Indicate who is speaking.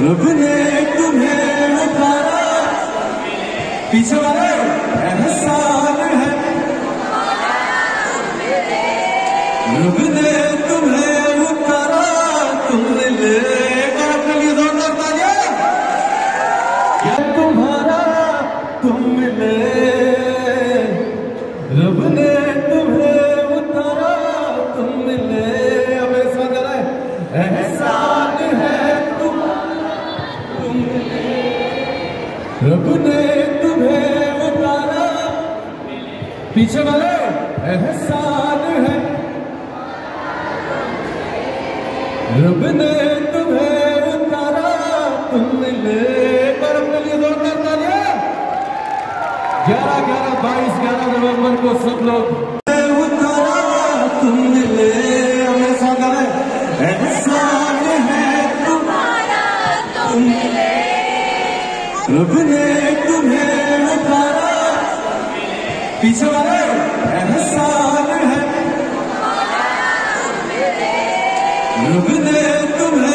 Speaker 1: रब ने तुम्हें उतारा पीछे वाले एहसान है। रब ने तुम्हें उतारा तुमने ले तुम्हारा तुम मिले? रब ने रब ने तुम्हें उतारा। पीछे वाले, एहसान है। रब ने तुम्हें उतारा। तुम अपने लिए जोरदार तालियाँ ग्यारह ग्यारह बाईस, ग्यारह नवंबर को सब लोग। उतारा तुम मिले हमेशा करें। एहसान है तुम्हारा तुम रब ने तुम्हें उतारा। पीछे वाले एहसान है। रब ने तुम्हें